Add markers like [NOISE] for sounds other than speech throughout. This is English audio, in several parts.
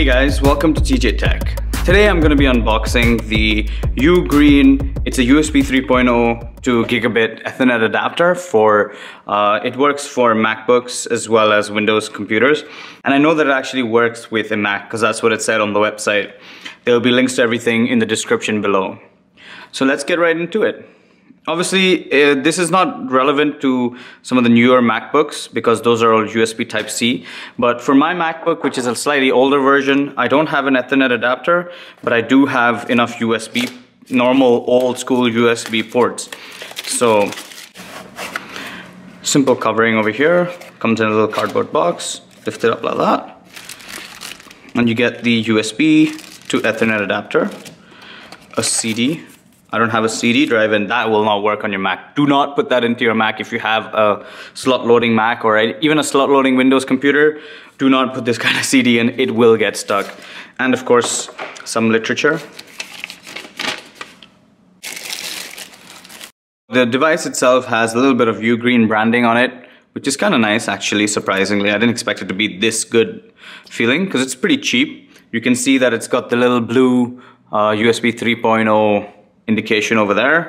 Hey guys, welcome to TJ Tech. Today I'm going to be unboxing the Ugreen. It's a USB 3.0 to gigabit Ethernet adapter for, uh, it works for MacBooks as well as Windows computers. And I know that it actually works with a Mac because that's what it said on the website. There will be links to everything in the description below. So let's get right into it. Obviously, uh, this is not relevant to some of the newer MacBooks because those are all USB Type-C. But for my MacBook, which is a slightly older version, I don't have an Ethernet adapter, but I do have enough USB, normal old school USB ports. So, simple covering over here, comes in a little cardboard box, lift it up like that. And you get the USB to Ethernet adapter, a CD, I don't have a CD drive and that will not work on your Mac. Do not put that into your Mac if you have a slot loading Mac or even a slot loading Windows computer. Do not put this [LAUGHS] kind of CD in, it will get stuck. And of course, some literature. The device itself has a little bit of Ugreen branding on it, which is kind of nice actually, surprisingly. I didn't expect it to be this good feeling because it's pretty cheap. You can see that it's got the little blue uh, USB 3.0 indication over there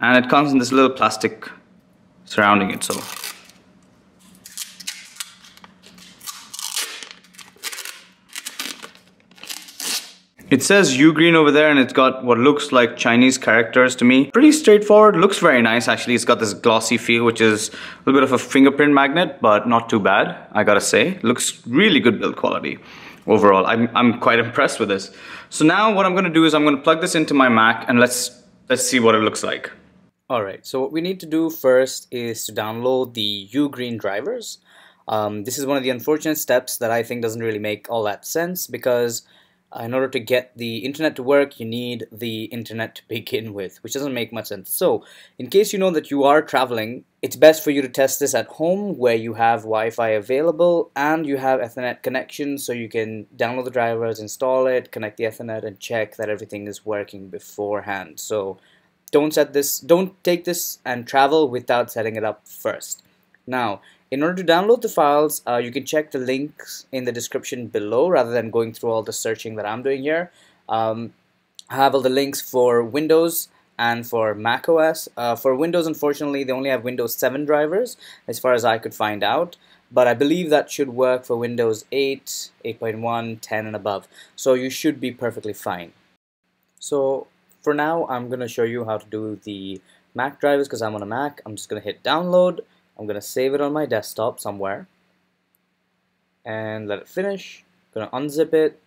and it comes in this little plastic surrounding it so It says Ugreen over there and it's got what looks like Chinese characters to me. Pretty straightforward, looks very nice actually. It's got this glossy feel which is a little bit of a fingerprint magnet but not too bad, I gotta say. Looks really good build quality overall. I'm, I'm quite impressed with this. So now what I'm gonna do is I'm gonna plug this into my Mac and let's let's see what it looks like. Alright, so what we need to do first is to download the Ugreen drivers. Um, this is one of the unfortunate steps that I think doesn't really make all that sense because Uh, in order to get the internet to work, you need the internet to [LAUGHS] begin with, which doesn't make much sense. So, in case you know that you are traveling, it's best for you to test this at home where you have Wi-Fi available and you have Ethernet connection so you can download the drivers, install it, connect the Ethernet and check that everything is working beforehand. So, don't set this, don't take this and travel without setting it up first. Now, in order to download the files, uh, you can check the links in the description below rather than going through all the searching that I'm doing here. Um, I have all the links for Windows and for Mac OS. Uh, for Windows, unfortunately, they only have Windows 7 drivers as far as I could find out. But I believe that should work for Windows 8, 8.1, 10 and above. So you should be perfectly fine. So for now, I'm going to show you how to do the Mac drivers because I'm on a Mac. I'm just going to hit download I'm going to save it on my desktop somewhere and let it finish. I'm to unzip it,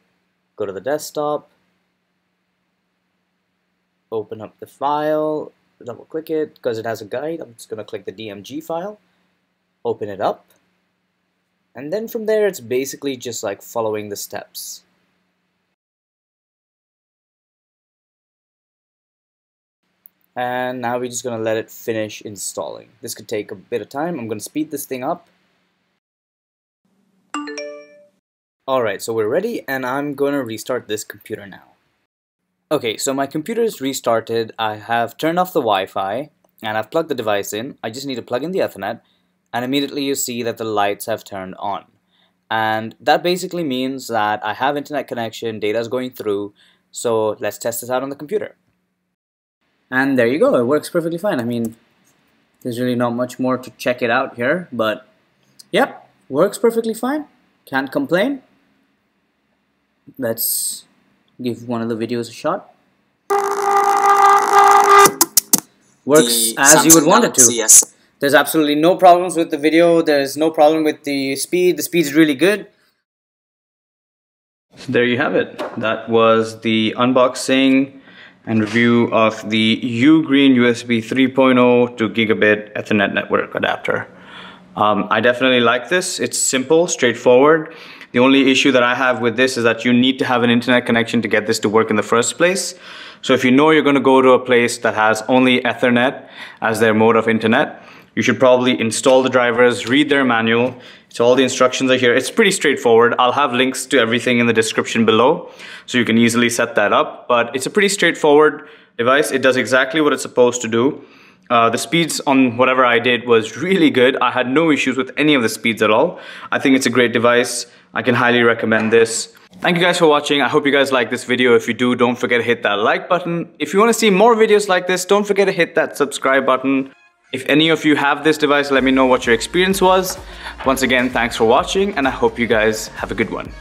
go to the desktop, open up the file, double click it because it has a guide. I'm just going to click the DMG file, open it up, and then from there it's basically just like following the steps. And now we're just gonna let it finish installing. This could take a bit of time. I'm gonna speed this thing up. Alright so we're ready and I'm gonna restart this computer now. Okay so my computer is restarted. I have turned off the Wi-Fi and I've plugged the device in. I just need to plug in the Ethernet and immediately you see that the lights have turned on. And that basically means that I have internet connection data is going through so let's test this out on the computer and there you go, it works perfectly fine. I mean, there's really not much more to check it out here, but yep, works perfectly fine. Can't complain. Let's give one of the videos a shot. Works the as Samsung you would want it to. Yes. There's absolutely no problems with the video. There's no problem with the speed. The speed's really good. So There you have it. That was the unboxing and review of the Ugreen USB 3.0 to gigabit Ethernet network adapter. Um, I definitely like this. It's simple, straightforward. The only issue that I have with this is that you need to have an internet connection to get this to work in the first place. So if you know you're going to go to a place that has only Ethernet as their mode of internet, you should probably install the drivers, read their manual. So all the instructions are here. It's pretty straightforward. I'll have links to everything in the description below so you can easily set that up. But it's a pretty straightforward device. It does exactly what it's supposed to do. Uh, the speeds on whatever I did was really good. I had no issues with any of the speeds at all. I think it's a great device. I can highly recommend this. Thank you guys for watching. I hope you guys like this video. If you do, don't forget to hit that like button. If you want to see more videos like this, don't forget to hit that subscribe button. If any of you have this device, let me know what your experience was. Once again, thanks for watching and I hope you guys have a good one.